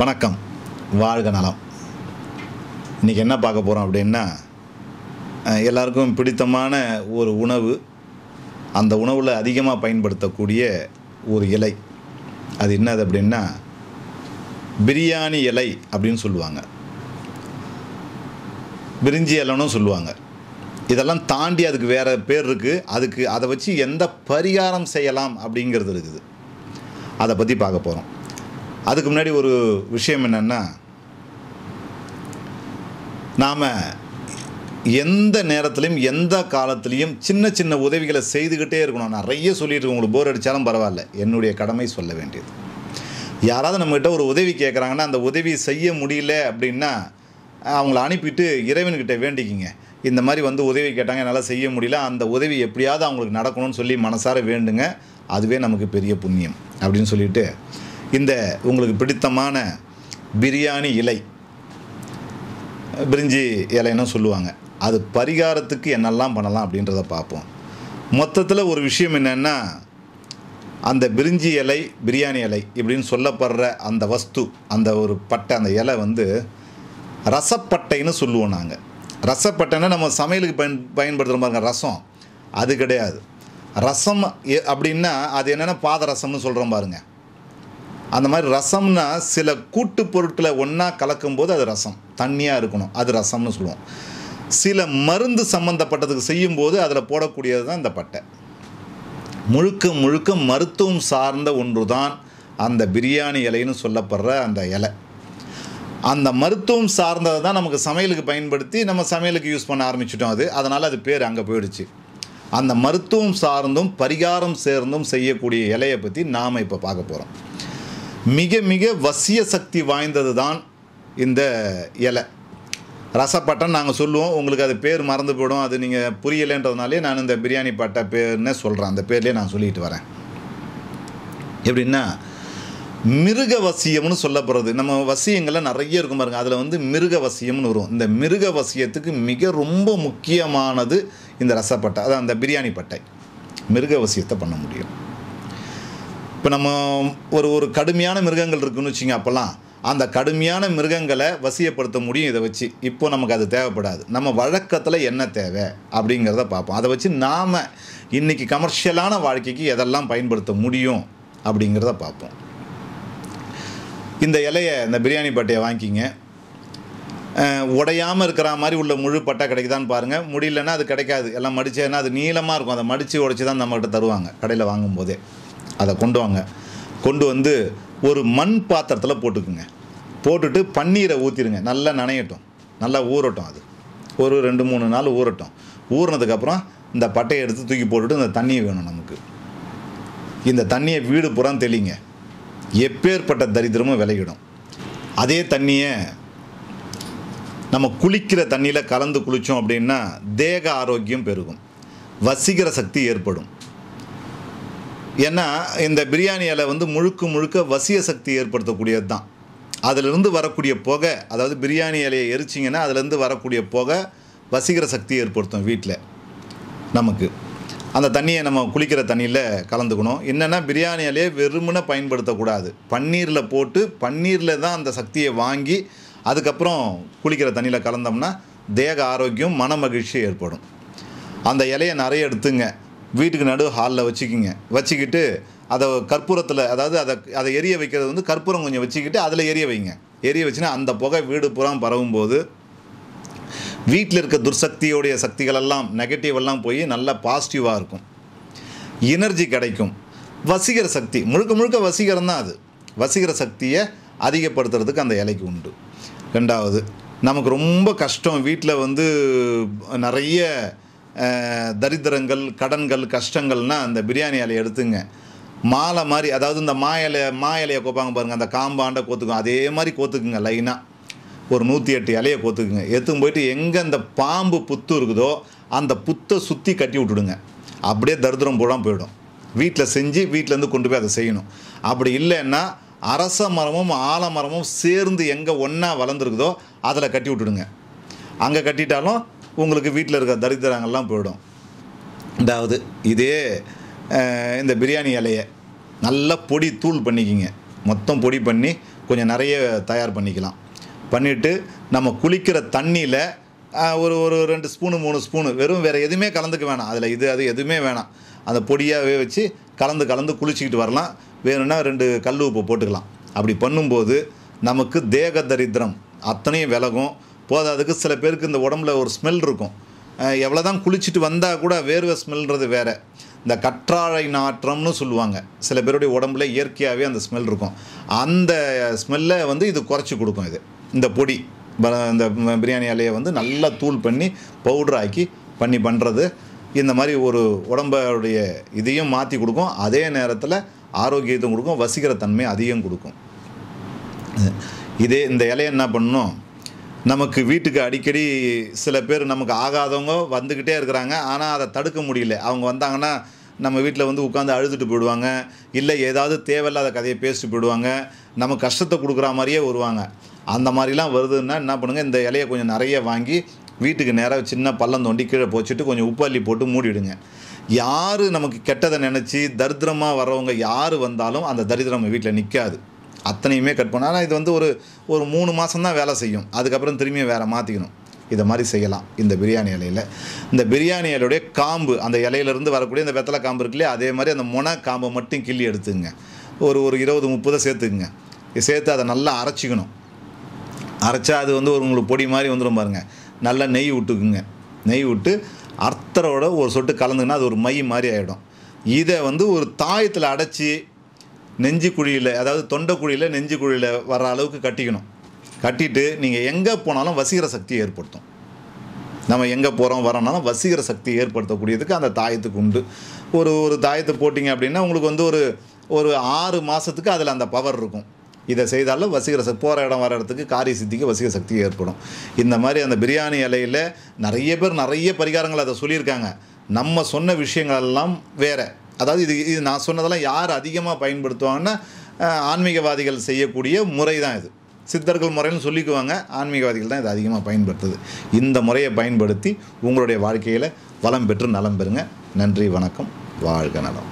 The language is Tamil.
வணக்கம். வாழ்க நலம். இன்றைக்கி என்ன பார்க்க போகிறோம் அப்படின்னா எல்லாருக்கும் பிடித்தமான ஒரு உணவு அந்த உணவில் அதிகமாக பயன்படுத்தக்கூடிய ஒரு இலை. அது என்னது அப்படின்னா பிரியாணி இலை அப்படின்னு சொல்லுவாங்க. பிரிஞ்சி இலைன்னு சொல்லுவாங்க. இதெல்லாம் தாண்டி அதுக்கு வேறு பேர் இருக்குது அதுக்கு அதை வச்சு எந்த பரிகாரம் செய்யலாம் அப்படிங்கிறது இருக்குது. அதை பற்றி பார்க்க போகிறோம் அதுக்கு முன்னாடி ஒரு விஷயம் என்னென்னா நாம் எந்த நேரத்துலையும் எந்த காலத்துலேயும் சின்ன சின்ன உதவிகளை செய்துக்கிட்டே இருக்கணும். நிறைய சொல்லிட்டு உங்களுக்கு போர் அடித்தாலும் பரவாயில்ல. என்னுடைய கடமை சொல்ல வேண்டியது. யாராவது நம்மகிட்ட ஒரு உதவி கேட்குறாங்கன்னா அந்த உதவி செய்ய முடியல அப்படின்னா அவங்கள அனுப்பிட்டு இறைவன்கிட்ட வேண்டிக்கிங்க. இந்த மாதிரி வந்து உதவி கேட்டாங்க என்னால் செய்ய முடியல. அந்த உதவி எப்படியாவது அவங்களுக்கு நடக்கணும்னு சொல்லி மனசார வேண்டுங்க. அதுவே நமக்கு பெரிய புண்ணியம் அப்படின்னு சொல்லிட்டு இந்த உங்களுக்கு பிடித்தமான பிரியாணி இலை பிரிஞ்சி இலைன்னு சொல்லுவாங்க. அது பரிகாரத்துக்கு என்னெல்லாம் பண்ணலாம் அப்படின்றத பார்ப்போம். மொத்தத்தில் ஒரு விஷயம் என்னென்னா அந்த பிரிஞ்சி இலை பிரியாணி இலை இப்படின்னு சொல்லப்படுற அந்த வஸ்து அந்த ஒரு பட்டை அந்த இலை வந்து ரசப்பட்டைன்னு சொல்லுவோம் நாங்கள் ரசப்பட்டைன்னா நம்ம சமையலுக்கு பயன் பயன்படுத்துகிற பாருங்க ரசம். அது கிடையாது. ரசம் எ- அப்படின்னா அது என்னென்னா பாதரசம்னு சொல்கிறோம் பாருங்கள் அந்த மாதிரி ரசம்னா சில கூட்டு பொருட்களை ஒன்றா கலக்கும்போது அது ரசம். தண்ணியாக இருக்கணும். அது ரசம்னு சொல்லுவோம். சில மருந்து சம்மந்தப்பட்டதுக்கு செய்யும்போது அதில் போடக்கூடியது தான் இந்த பட்டை. முழுக்க முழுக்க மருத்துவம் சார்ந்த ஒன்று தான் அந்த பிரியாணி இலைன்னு சொல்லப்படுற அந்த இலை. அந்த மருத்துவம் சார்ந்ததை தான் நமக்கு சமையலுக்கு பயன்படுத்தி நம்ம சமையலுக்கு யூஸ் பண்ண ஆரம்பிச்சிட்டோம் அது. அதனால் அது பேர் அங்கே போயிடுச்சு. அந்த மருத்துவம் சார்ந்தும் பரிகாரம் சேர்ந்தும் செய்யக்கூடிய இலையை பற்றி நாம் இப்போ பார்க்க போகிறோம் மிக மிக வசிய சக்தி வாய்ந்தது தான் இந்த இலை. ரசப்பட்டைன்னு நாங்கள் சொல்லுவோம். உங்களுக்கு அது பேர் மறந்து போயிடும். அது நீங்கள் புரியலைன்றதுனாலே நான் இந்த பிரியாணி பட்டை பேர்னே சொல்கிறேன் அந்த பேர்லேயே நான் சொல்லிட்டு வரேன். எப்படின்னா மிருக வசியம்னு சொல்லப்படுறது. நம்ம வசியங்களில் நிறைய இருக்கும் பாருங்க. அதில் வந்து மிருக வசியம்னு வரும். இந்த மிருக வசியத்துக்கு மிக ரொம்ப முக்கியமானது இந்த ரசப்பட்டை. அதான் அந்த பிரியாணி பட்டை. மிருக வசியத்தை பண்ண முடியும். இப்போ நம்ம ஒரு ஒரு கடுமையான மிருகங்கள் இருக்குன்னு வச்சுங்க அப்போல்லாம் அந்த கடுமையான மிருகங்களை வசியப்படுத்த முடியும் இதை வச்சு. இப்போ நமக்கு அது தேவைப்படாது. நம்ம வழக்கத்தில் என்ன தேவை அப்படிங்கிறத பார்ப்போம். அதை வச்சு நாம் இன்றைக்கி கமர்ஷியலான வாழ்க்கைக்கு எதெல்லாம் பயன்படுத்த முடியும் அப்படிங்கிறத பார்ப்போம். இந்த இலையை இந்த பிரியாணி பட்டையை வாங்கிக்கிங்க. உடையாமல் இருக்கிற மாதிரி உள்ள முழு பட்டா கிடைக்குதான்னு பாருங்கள் முடியலன்னா அது கிடைக்காது. எல்லாம் மடிச்சேன்னா அது நீளமாக இருக்கும். அதை மடித்து உடைச்சி தான் நம்மகிட்ட தருவாங்க கடையில் வாங்கும்போதே. அதை கொண்டு வாங்க. கொண்டு வந்து ஒரு மண் பாத்திரத்தில் போட்டுக்குங்க. போட்டுட்டு பன்னீரை ஊற்றிடுங்க நல்லா நனையட்டும். நல்லா ஊறட்டும் அது. ஒரு ரெண்டு மூணு நாள் ஊறட்டும். ஊறினதுக்கப்புறம் இந்த பட்டையை எடுத்து தூக்கி போட்டுட்டு இந்த தண்ணியை வேணும் நமக்கு. இந்த தண்ணியை வீடு புறம் தெளிங்க. எப்பேற்பட்ட தரித்திரமும் விலகிடும். அதே தண்ணியை நம்ம குளிக்கிற தண்ணியில் கலந்து குளித்தோம் அப்படின்னா தேக ஆரோக்கியம் பெருகும். வசீகர சக்தி ஏற்படும். ஏன்னா இந்த பிரியாணி இலை வந்து முழுக்க முழுக்க வசிய சக்தி ஏற்படுத்தக்கூடியது தான் அதிலிருந்து வரக்கூடிய புகை அதாவது பிரியாணி இலையை எரிச்சிங்கன்னா அதுலேருந்து வரக்கூடிய புகை வசீகர சக்தி ஏற்படுத்தும் வீட்டில் நமக்கு. அந்த தண்ணியை நம்ம குளிக்கிற தண்ணியில் கலந்துக்கணும். என்னென்னா பிரியாணி இலையை வெறுமனை பயன்படுத்தக்கூடாது. பன்னீரில் போட்டு பன்னீரில் தான் அந்த சக்தியை வாங்கி அதுக்கப்புறம் குளிக்கிற தண்ணியில் கலந்தோம்னா தேக ஆரோக்கியம் மன மகிழ்ச்சி ஏற்படும். அந்த இலையை நிறைய எடுத்துங்க. வீட்டுக்கு நடு ஹாலில் வச்சுக்கிங்க. வச்சுக்கிட்டு அதை கற்பூரத்தில் அதாவது அதை அதை எரிய வைக்கிறது வந்து கற்பூரம் கொஞ்சம் வச்சுக்கிட்டு அதில் எரிய வைங்க. எரிய வச்சுன்னா அந்த புகை வீடு புறம் பரவும்போது வீட்டில் இருக்க துர்சக்தியோடைய சக்திகள் எல்லாம் நெகட்டிவ் எல்லாம் போய் நல்லா பாசிட்டிவாக இருக்கும். எனர்ஜி கிடைக்கும். வசீகர சக்தி முழுக்க முழுக்க வசீகரம் தான் அது. வசீகர சக்தியை அதிகப்படுத்துறதுக்கு அந்த இலைக்கு உண்டு. ரெண்டாவது நமக்கு ரொம்ப கஷ்டம் வீட்டில் வந்து நிறைய தரித்திரங்கள் கடன்கள் கஷ்டங்கள்னால் அந்த பிரியாணி இலையை எடுத்துங்க. மாலை மாதிரி அதாவது இந்த மா இலைய மா இலையை கோப்பாங்க பாருங்கள் அந்த காம்பாண்டை கோத்துக்கும். அதே மாதிரி கோத்துக்குங்க லைனாக ஒரு நூற்றி எட்டு இலையை கோத்துக்குங்க. எடுத்துன்னு போயிட்டு எங்கே அந்த பாம்பு புத்து இருக்குதோ அந்த புத்தை சுற்றி கட்டி விட்டுடுங்க. அப்படியே தரித்திரம் பூரா போயிடும். வீட்டில் செஞ்சு வீட்டிலேருந்து கொண்டு போய் அதை செய்யணும். அப்படி இல்லைன்னா அரச மரமும் ஆலமரமும் சேர்ந்து எங்கே ஒன்றா வளர்ந்துருக்குதோ அதில் கட்டி விட்டுடுங்க. அங்கே கட்டிட்டாலும் உங்களுக்கு வீட்டில் இருக்க தரித்திரங்கள்லாம் போயிடும். அதாவது இதே இந்த பிரியாணி இலையை நல்லா பொடி தூள் பண்ணிக்கிங்க. மொத்தம் பொடி பண்ணி கொஞ்சம் நிறைய தயார் பண்ணிக்கலாம். பண்ணிவிட்டு நம்ம குளிக்கிற தண்ணியில் ஒரு ஒரு ரெண்டு ஸ்பூனு மூணு ஸ்பூனு வெறும் வேறு எதுவுமே கலந்துக்க வேணாம். அதில் இது அது எதுவுமே வேணாம். அந்த பொடியாகவே வச்சு கலந்து கலந்து குளிச்சிக்கிட்டு வரலாம். வேணும்னா ரெண்டு கல் உப்பு போட்டுக்கலாம். அப்படி பண்ணும்போது நமக்கு தேக தரித்திரம் அத்தனையும் விலகும். போதாதுக்கு சில பேருக்கு இந்த உடம்புல ஒரு ஸ்மெல் இருக்கும். எவ்வளோ தான் குளிச்சுட்டு வந்தால் கூட வேர்வை ஸ்மெல்ன்றது வேறு. இந்த கற்றாழை நாற்றம்னு சொல்லுவாங்க. சில பேருடைய உடம்புல இயற்கையாகவே அந்த ஸ்மெல் இருக்கும். அந்த ஸ்மெல்லை வந்து இது குறைச்சி கொடுக்கும் இது. இந்த பொடி ப- இந்த பிரியாணி இலையை வந்து நல்லா தூள் பண்ணி பவுடர் ஆக்கி பண்ணி பண்ணுறது இந்த மாதிரி ஒரு உடம்புடைய இதையும் மாற்றி கொடுக்கும். அதே நேரத்தில் ஆரோக்கியத்தையும் கொடுக்கும். வசிக்கிற தன்மை அதிகம் கொடுக்கும். இதே இந்த இலையை என்ன பண்ணணும் நமக்கு வீட்டுக்கு அடிக்கடி சில பேர் நமக்கு ஆகாதவங்க வந்துக்கிட்டே இருக்கிறாங்க. ஆனால் அதை தடுக்க முடியல. அவங்க வந்தாங்கன்னா நம்ம வீட்டில் வந்து உட்காந்து அழுதுட்டு போயிடுவாங்க. இல்லை ஏதாவது தேவையில்லாத கதையை பேசிட்டு போயிடுவாங்க. நம்ம கஷ்டத்தை கொடுக்குற மாதிரியே வருவாங்க. அந்த மாதிரிலாம் வருதுன்னா என்ன பண்ணுங்கள் இந்த இலையை கொஞ்சம் நிறைய வாங்கி வீட்டுக்கு நேராக சின்ன பள்ளம் தோண்டி கீழே போச்சுட்டு கொஞ்சம் உப்பு அள்ளி போட்டு மூடிடுங்க. யார் நமக்கு கெட்டதை நினச்சி தரித்திரமாக வர்றவங்க யார் வந்தாலும் அந்த தரித்திரம் நம்ம வீட்டில் நிற்காது அத்தனையுமே கட் பண்ண ஆனால் இது வந்து ஒரு ஒரு மூணு மாதம் தான் வேலை செய்யும். அதுக்கப்புறம் திரும்பியும் வேறு மாற்றிக்கணும் இதை மாதிரி செய்யலாம் இந்த பிரியாணி இலையில். இந்த பிரியாணி இலையுடைய காம்பு அந்த இலையிலேருந்து வரக்கூடிய இந்த வெத்தலை காம்பு இருக்கு இல்லையா? அதே மாதிரி அந்த முனை காம்பை மட்டும் கிள்ளி எடுத்துங்க ஒரு ஒரு இருபது முப்பதை சேர்த்துக்குங்க. சேர்த்து அதை நல்லா அரைச்சிக்கணும். அரைச்சா அது வந்து ஒரு உங்களுக்கு பொடி மாதிரி வந்துடும் பாருங்க. நல்லா நெய் விட்டுக்குங்க. நெய் விட்டு அர்த்தரோட ஒரு சொட்டு கலந்துங்கன்னா அது ஒரு மை மாதிரி ஆகிடும் இதை வந்து ஒரு தாயத்தில் அடைச்சி நெஞ்சு குழியில் அதாவது தொண்டை குழியில் நெஞ்சு குழியில் வர அளவுக்கு கட்டிக்கணும். கட்டிட்டு நீங்கள் எங்கே போனாலும் வசீகர சக்தியை ஏற்படுத்தும். நம்ம எங்கே போகிறோம் வரோம்னாலும் வசீகர சக்தி ஏற்படுத்தக்கூடியதுக்கு அந்த தாயத்துக்கு உண்டு. ஒரு ஒரு தாயத்தை போட்டிங்க அப்படின்னா உங்களுக்கு வந்து ஒரு ஒரு ஆறு மாதத்துக்கு அதில் அந்த பவர் இருக்கும். இதை செய்தாலும் வசீகர சக்தி போகிற இடம் வர இடத்துக்கு காரிய சித்திக்கு வசீகர சக்தி ஏற்படும். இந்த மாதிரி அந்த பிரியாணி இலையில் நிறைய பேர் நிறைய பரிகாரங்கள் அதை சொல்லியிருக்காங்க. நம்ம சொன்ன விஷயங்கள் எல்லாம் வேறு. அதாவது இது இது நான் சொன்னதெல்லாம் யார் அதிகமாக பயன்படுத்துவாங்கன்னா ஆன்மீகவாதிகள் செய்யக்கூடிய முறை தான் இது. சித்தர்கள் முறைன்னு சொல்லிக்குவாங்க ஆன்மீகவாதிகள் தான் இதை அதிகமாக பயன்படுத்துது. இந்த முறையை பயன்படுத்தி உங்களுடைய வாழ்க்கையில் வளம் பெற்று நலம் பெறுங்க. நன்றி வணக்கம் வாழ்க நலம்.